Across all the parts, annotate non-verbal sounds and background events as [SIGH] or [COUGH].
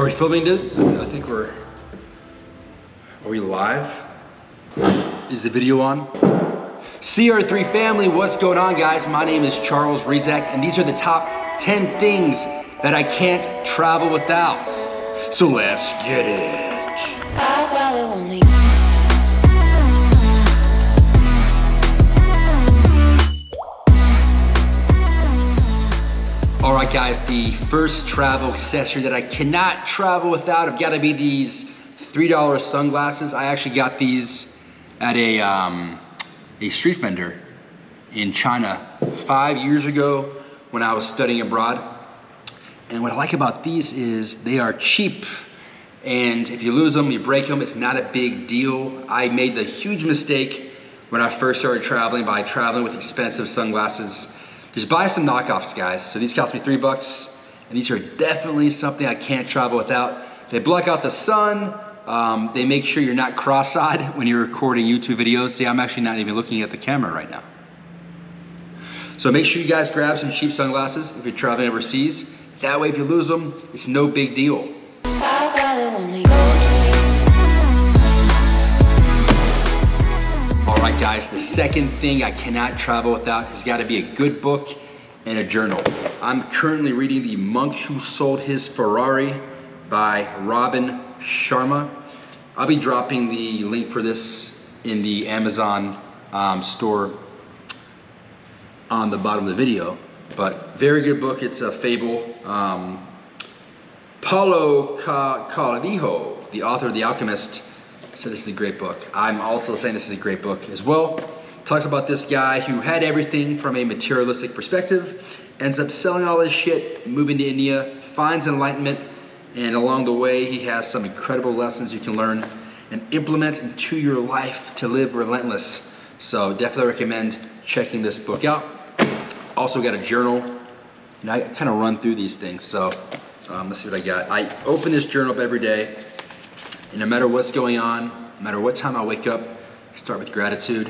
we filming, dude? I think we're. Are we live? Is the video on? CR3 family, what's going on, guys? My name is Charles Rezak, and these are the top 10 things that I can't travel without. So let's get it. Guys, the first travel accessory that I cannot travel without have got to be these $3 sunglasses. I actually got these at a, um, a street vendor in China five years ago when I was studying abroad. And what I like about these is they are cheap. And if you lose them, you break them, it's not a big deal. I made the huge mistake when I first started traveling by traveling with expensive sunglasses just buy some knockoffs, guys. So these cost me three bucks, and these are definitely something I can't travel without. They block out the sun. Um, they make sure you're not cross-eyed [LAUGHS] when you're recording YouTube videos. See, I'm actually not even looking at the camera right now. So make sure you guys grab some cheap sunglasses if you're traveling overseas. That way, if you lose them, it's no big deal. Right, guys, the second thing I cannot travel without has got to be a good book and a journal. I'm currently reading The Monk Who Sold His Ferrari by Robin Sharma. I'll be dropping the link for this in the Amazon um, store on the bottom of the video. But very good book. It's a fable. Um, Paulo Coelho, the author of The Alchemist, so this is a great book. I'm also saying this is a great book as well. Talks about this guy who had everything from a materialistic perspective, ends up selling all his shit, moving to India, finds enlightenment, and along the way, he has some incredible lessons you can learn and implement into your life to live relentless. So definitely recommend checking this book out. Also got a journal, and I kind of run through these things. So um, let's see what I got. I open this journal up every day and no matter what's going on, no matter what time I wake up, start with gratitude.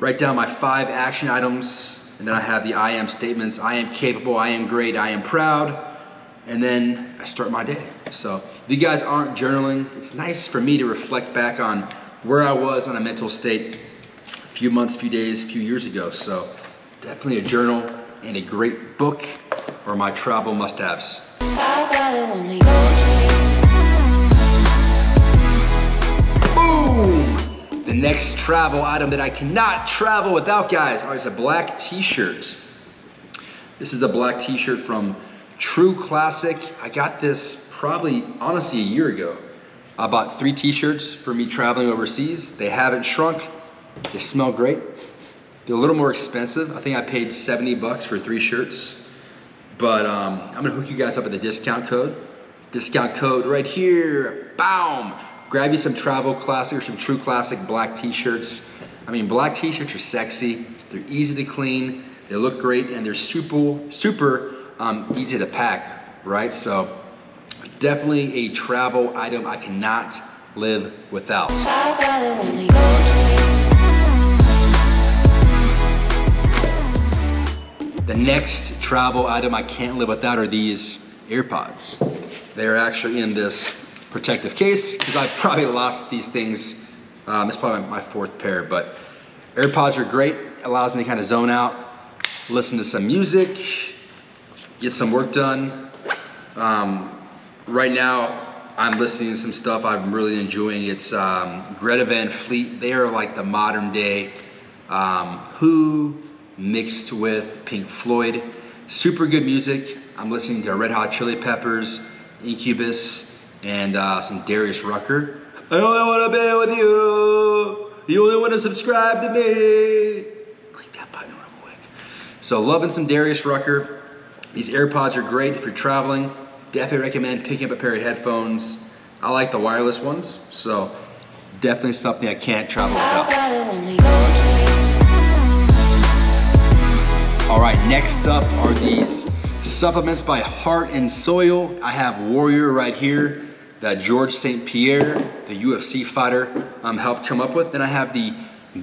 Write down my five action items, and then I have the I am statements. I am capable, I am great, I am proud. And then I start my day. So if you guys aren't journaling, it's nice for me to reflect back on where I was on a mental state a few months, a few days, a few years ago. So definitely a journal and a great book or my travel must-haves. The next travel item that I cannot travel without, guys, is a black t-shirt. This is a black t-shirt from True Classic. I got this probably, honestly, a year ago. I bought three t-shirts for me traveling overseas. They haven't shrunk. They smell great. They're a little more expensive. I think I paid 70 bucks for three shirts. But um, I'm gonna hook you guys up with a discount code. Discount code right here, boom. Grab you some travel classic or some true classic black t-shirts. I mean, black t-shirts are sexy. They're easy to clean. They look great and they're super, super um, easy to pack, right? So definitely a travel item I cannot live without. The next travel item I can't live without are these AirPods. They're actually in this protective case because I probably lost these things. Um, it's probably my fourth pair, but AirPods are great. Allows me to kind of zone out, listen to some music, get some work done. Um, right now, I'm listening to some stuff I'm really enjoying. It's um, Greta Van Fleet. They are like the modern day um, Who mixed with Pink Floyd. Super good music. I'm listening to Red Hot Chili Peppers, Incubus, and uh, some Darius Rucker. I only want to be with you. You only want to subscribe to me. Click that button real quick. So loving some Darius Rucker. These AirPods are great if you're traveling. Definitely recommend picking up a pair of headphones. I like the wireless ones, so definitely something I can't travel without. All right, next up are these supplements by Heart and Soil. I have Warrior right here that George St. Pierre, the UFC fighter, um, helped come up with. Then I have the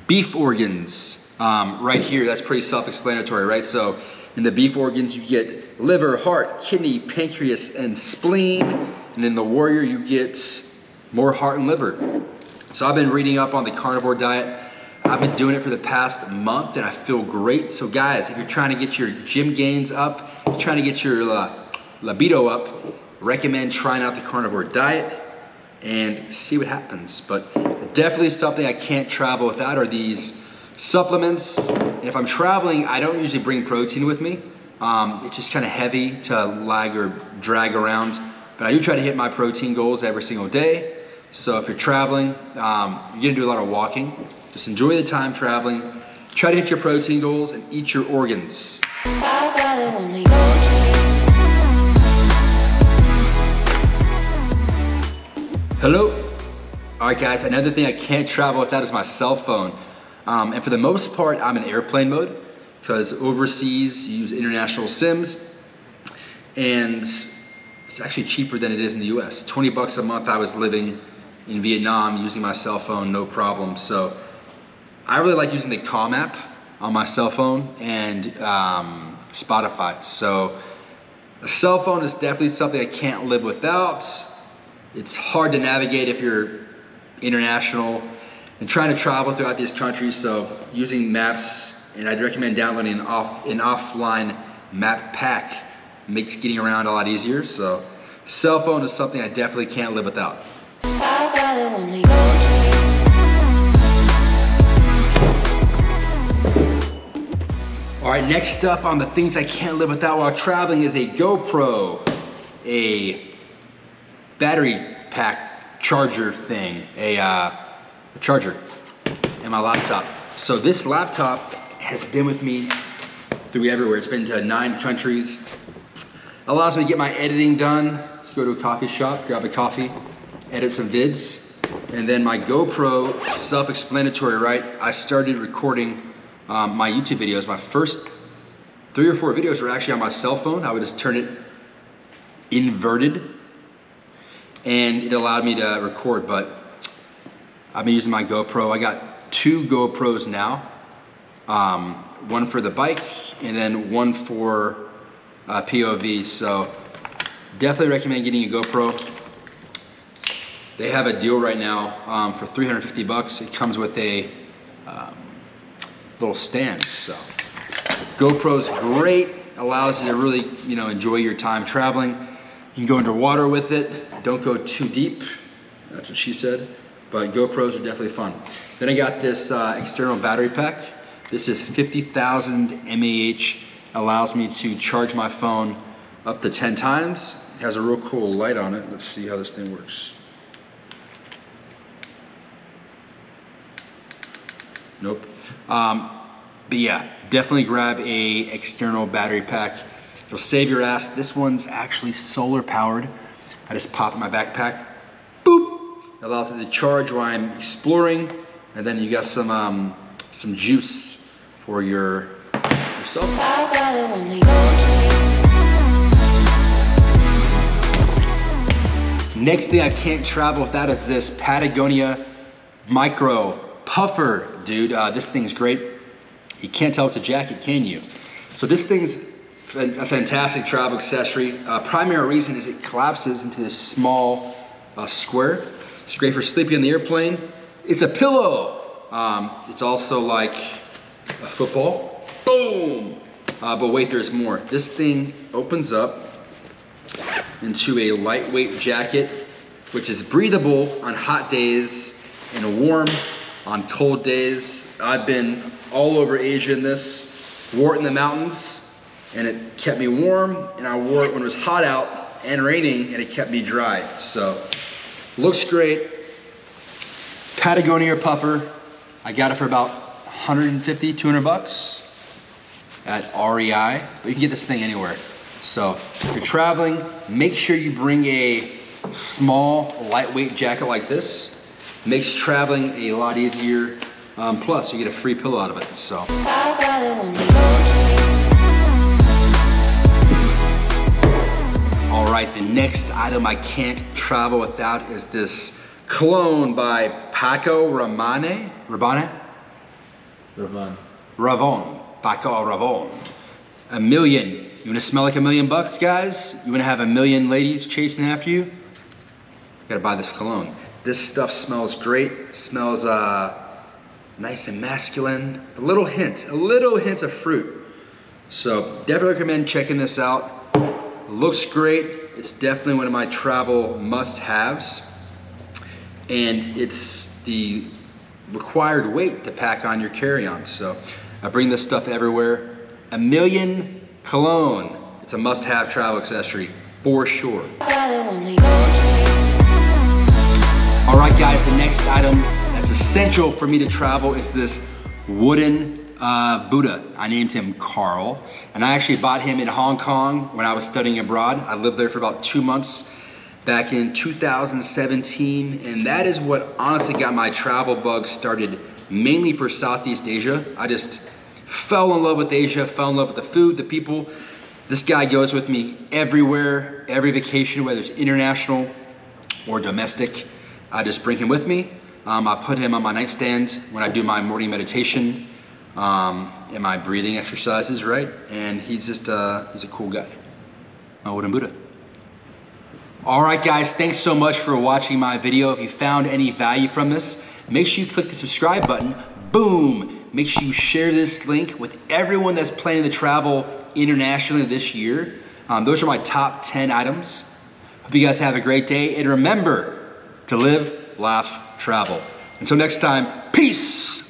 beef organs um, right here. That's pretty self-explanatory, right? So in the beef organs, you get liver, heart, kidney, pancreas, and spleen. And in the Warrior, you get more heart and liver. So I've been reading up on the carnivore diet. I've been doing it for the past month and I feel great. So guys, if you're trying to get your gym gains up, trying to get your uh, libido up, recommend trying out the carnivore diet and see what happens. But definitely something I can't travel without are these supplements. And if I'm traveling, I don't usually bring protein with me. Um, it's just kind of heavy to lag or drag around. But I do try to hit my protein goals every single day. So if you're traveling, um, you're gonna do a lot of walking. Just enjoy the time traveling. Try to hit your protein goals and eat your organs. Hello. All right, guys, another thing I can't travel without is my cell phone. Um, and for the most part, I'm in airplane mode because overseas you use international SIMs and it's actually cheaper than it is in the US. 20 bucks a month I was living in Vietnam using my cell phone, no problem. So I really like using the Calm app on my cell phone and um, Spotify. So a cell phone is definitely something I can't live without. It's hard to navigate if you're international and trying to travel throughout these countries. So using maps, and I'd recommend downloading an, off, an offline map pack makes getting around a lot easier. So cell phone is something I definitely can't live without. All right, next up on the things I can't live without while traveling is a GoPro, a battery pack charger thing, a, uh, a charger, and my laptop. So this laptop has been with me through everywhere. It's been to nine countries. Allows me to get my editing done. Let's go to a coffee shop, grab a coffee, edit some vids. And then my GoPro, self-explanatory, right? I started recording um, my YouTube videos. My first three or four videos were actually on my cell phone. I would just turn it inverted and it allowed me to record, but I've been using my GoPro. I got two GoPros now. Um, one for the bike and then one for uh, POV. So definitely recommend getting a GoPro. They have a deal right now um, for 350 bucks. It comes with a um, little stand. So GoPro's great. Allows you to really, you know, enjoy your time traveling. You can go underwater with it. Don't go too deep. That's what she said. But GoPros are definitely fun. Then I got this uh, external battery pack. This is 50,000 mAh. Allows me to charge my phone up to 10 times. It has a real cool light on it. Let's see how this thing works. Nope. Um, but yeah, definitely grab a external battery pack. It'll save your ass. This one's actually solar powered. I just pop in my backpack, boop. It allows it to charge while I'm exploring. And then you got some um, some juice for your yourself. Next thing I can't travel without is this Patagonia Micro Puffer, dude. Uh, this thing's great. You can't tell it's a jacket, can you? So this thing's a fantastic travel accessory. Uh, primary reason is it collapses into this small uh, square. It's great for sleeping in the airplane. It's a pillow. Um, it's also like a football. Boom! Uh, but wait, there's more. This thing opens up into a lightweight jacket, which is breathable on hot days and warm on cold days. I've been all over Asia in this, wore in the mountains, and it kept me warm, and I wore it when it was hot out and raining, and it kept me dry. So, looks great. Patagonia puffer. I got it for about 150, 200 bucks at REI, but you can get this thing anywhere. So, if you're traveling, make sure you bring a small, lightweight jacket like this makes traveling a lot easier. Um, plus, you get a free pillow out of it. So. All right, the next item I can't travel without is this cologne by Paco Rabanne. Rabanne? Ravon. Ravon. Paco Ravon. A million. You wanna smell like a million bucks, guys? You wanna have a million ladies chasing after you? gotta buy this cologne. This stuff smells great. It smells uh, nice and masculine. A little hint, a little hint of fruit. So definitely recommend checking this out. Looks great. It's definitely one of my travel must-haves. And it's the required weight to pack on your carry-on. So I bring this stuff everywhere. A million cologne. It's a must-have travel accessory for sure. All right, guys, the next item that's essential for me to travel is this wooden uh, Buddha. I named him Carl, and I actually bought him in Hong Kong when I was studying abroad. I lived there for about two months back in 2017, and that is what honestly got my travel bug started, mainly for Southeast Asia. I just fell in love with Asia, fell in love with the food, the people. This guy goes with me everywhere, every vacation, whether it's international or domestic. I just bring him with me. Um, I put him on my nightstand when I do my morning meditation um, and my breathing exercises, right? And he's just, uh, he's a cool guy. My wooden Buddha. All right, guys, thanks so much for watching my video. If you found any value from this, make sure you click the subscribe button. Boom! Make sure you share this link with everyone that's planning to travel internationally this year. Um, those are my top 10 items. Hope you guys have a great day. And remember, to live, laugh, travel. Until next time, peace